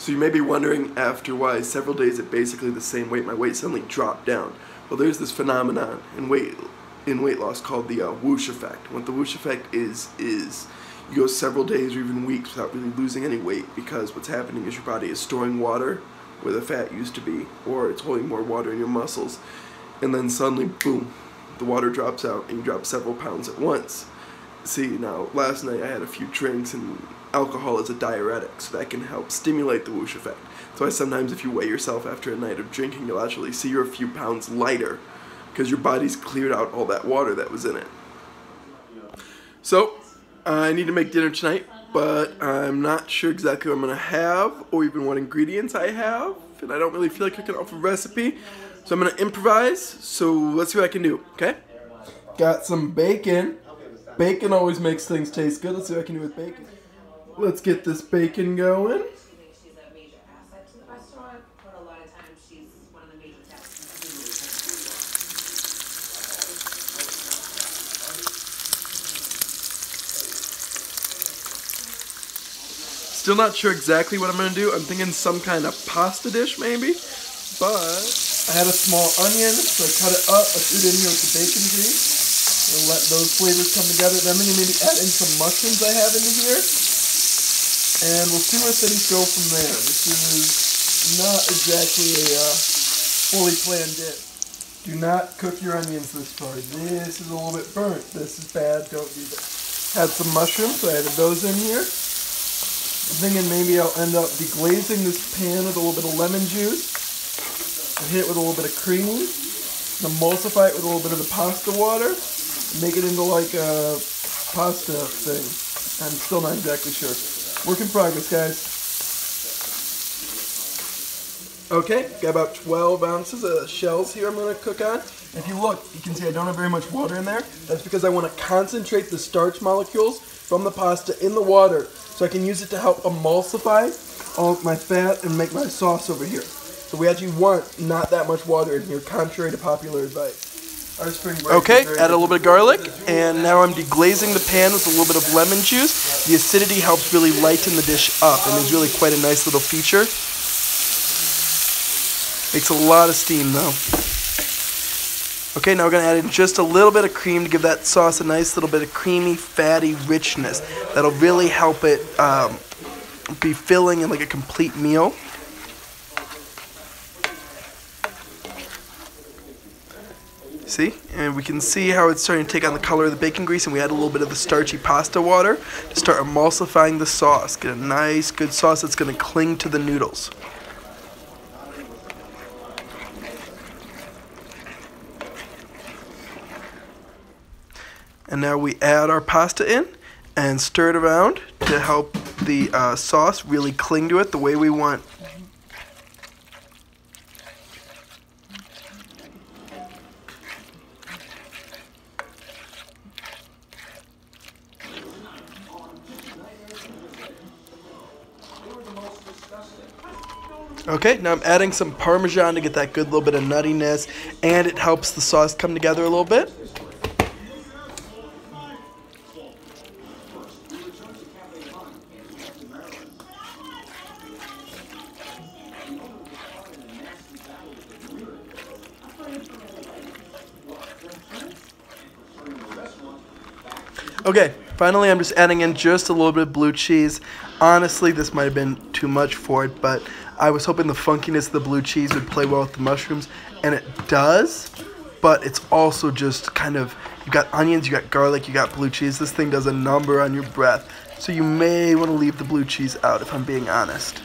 So you may be wondering after why several days at basically the same weight, my weight suddenly dropped down. Well, there's this phenomenon in weight in weight loss called the uh, whoosh effect. What the whoosh effect is is you go several days or even weeks without really losing any weight because what's happening is your body is storing water where the fat used to be, or it's holding more water in your muscles, and then suddenly, boom, the water drops out and you drop several pounds at once. See, now last night I had a few drinks and alcohol is a diuretic, so that can help stimulate the whoosh effect. So why sometimes if you weigh yourself after a night of drinking, you'll actually see you're a few pounds lighter because your body's cleared out all that water that was in it. So, I need to make dinner tonight, but I'm not sure exactly what I'm going to have or even what ingredients I have, and I don't really feel like cooking off a recipe, so I'm going to improvise, so let's see what I can do, okay? Got some bacon. Bacon always makes things taste good. Let's see what I can do with bacon. Let's get this bacon going. Still not sure exactly what I'm going to do. I'm thinking some kind of pasta dish maybe. But I had a small onion, so I cut it up. I threw it in here with the bacon grease. And let those flavors come together. Then I'm going to maybe add in some mushrooms I have into here. And we'll see where things go from there. This is not exactly a uh, fully planned dish. Do not cook your onions this far. This is a little bit burnt. This is bad. Don't do that. Had some mushrooms, so I added those in here. I'm thinking maybe I'll end up deglazing this pan with a little bit of lemon juice. Hit it with a little bit of cream. Emulsify it with a little bit of the pasta water. Make it into like a pasta thing. I'm still not exactly sure. Work in progress, guys. Okay, got about 12 ounces of shells here I'm to cook on. If you look, you can see I don't have very much water in there. That's because I want to concentrate the starch molecules from the pasta in the water so I can use it to help emulsify all my fat and make my sauce over here. So we actually want not that much water in here, contrary to popular advice. Okay, add a little bit of garlic, and now I'm deglazing the pan with a little bit of lemon juice. The acidity helps really lighten the dish up, and is really quite a nice little feature. Makes a lot of steam though. Okay, now we're going to add in just a little bit of cream to give that sauce a nice little bit of creamy, fatty richness. That'll really help it um, be filling and like a complete meal. See? And we can see how it's starting to take on the color of the bacon grease and we add a little bit of the starchy pasta water to start emulsifying the sauce. Get a nice, good sauce that's going to cling to the noodles. And now we add our pasta in and stir it around to help the uh, sauce really cling to it the way we want. Okay, now I'm adding some Parmesan to get that good little bit of nuttiness, and it helps the sauce come together a little bit. Okay, finally I'm just adding in just a little bit of blue cheese. Honestly, this might have been too much for it, but I was hoping the funkiness of the blue cheese would play well with the mushrooms, and it does, but it's also just kind of, you got onions, you got garlic, you got blue cheese. This thing does a number on your breath, so you may want to leave the blue cheese out if I'm being honest.